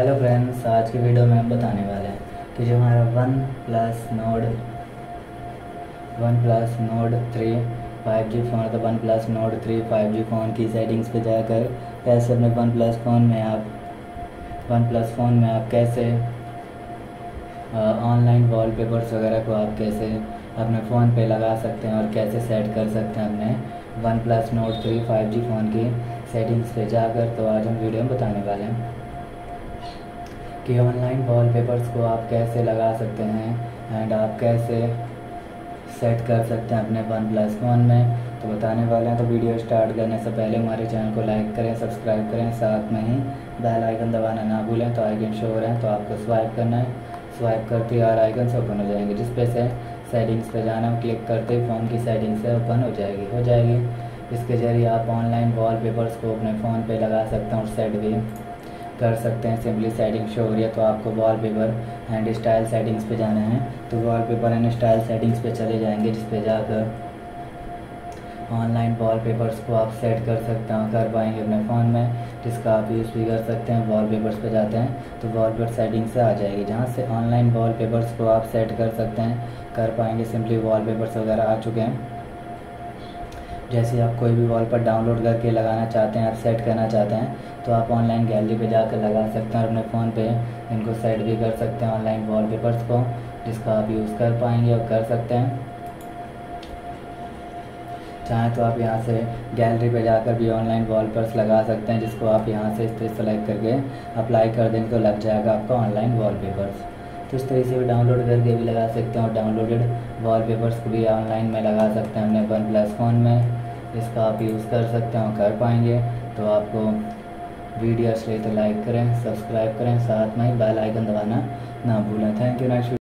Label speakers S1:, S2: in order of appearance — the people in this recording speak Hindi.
S1: हेलो फ्रेंड्स आज की वीडियो में हम बताने वाले हैं कि जो हमारा OnePlus Nord OnePlus Nord three five G phone तो OnePlus Nord three five G phone की सेटिंग्स पे जाकर कैसे अपने वन प्लस फ़ोन में आप वन प्लस फ़ोन में आप कैसे ऑनलाइन वॉलपेपर्स वगैरह को आप कैसे अपने फ़ोन पे लगा सकते हैं और कैसे सेट कर सकते हैं अपने OnePlus note three five G phone की सेटिंग्स पे जाकर तो आज हम वीडियो में बताने वाले हैं। कि ऑनलाइन वॉलपेपर्स को आप कैसे लगा सकते हैं एंड आप कैसे सेट कर सकते हैं अपने वन प्लस फ़ोन में तो बताने वाले हैं। तो वीडियो स्टार्ट करने से पहले हमारे चैनल को लाइक करें सब्सक्राइब करें, साथ में ही बेल आइकन दबाना ना भूलें। तो आइकन शो हो रहे हैं तो आपको स्वाइप करना है। स्वाइप करते ही और आइकन से ओपन हो जाएँगे, जिस पे से सेटिंग्स पे जाना क्लिक करते ही फ़ोन की सेटिंग से ओपन हो जाएगी। हो जाएगी। इसके ज़रिए आप ऑनलाइन वॉलपेपर्स को अपने फ़ोन पे लगा सकते हैं और सेट भी। कर सकते हैं सिंपली सेटिंग शो हो रही है तो आपको वॉलपेपर एंड स्टाइल सेटिंग्स पे जाना है। तो वॉलपेपर एंड स्टाइल सेटिंग्स पे चले जाएँगे, जिस पे जाकर ऑनलाइन वॉलपेपर्स को आप सेट कर सकते हैं, कर पाएँगे अपने फ़ोन में, जिसका आप यूज़ भी कर सकते हैं वॉलपेपर्स पे जाते हैं तो वॉलपेपर सेटिंग से आ जाएगी। जहाँ से ऑनलाइन वॉलपेपर्स को आप सेट कर सकते हैं, कर पाएँगे सिंपली वॉलपेपर्स वगैरह आ चुके हैं। जैसे आप कोई भी वॉल पर डाउनलोड करके लगाना चाहते हैं, आप सेट करना चाहते हैं तो आप ऑनलाइन गैलरी पे जाकर लगा सकते हैं और अपने फ़ोन पे इनको सेट भी कर सकते हैं ऑनलाइन वॉलपेपर्स को, जिसका आप यूज़ कर पाएँगे और कर सकते हैं। चाहें तो आप यहाँ से गैलरी पे जाकर भी ऑनलाइन वॉलपेपर्स लगा सकते हैं, जिसको आप यहाँ से इस तरह सेलेक्ट करके अप्लाई कर देंगे तो लग जाएगा आपका ऑनलाइन वॉलपेपर्स तो इस तरीके से भी डाउनलोड करके भी लगा सकते हैं और डाउनलोडेड वॉलपेपर्स को भी ऑनलाइन में लगा सकते हैं अपने वन प्लस फ़ोन में। इसका आप यूज़ कर सकते हैं और कर पाएँगे। तो आपको वीडियो अच्छी तो लाइक करें सब्सक्राइब करें, साथ में ही बेल आइकन दबाना ना भूलें। Thank you next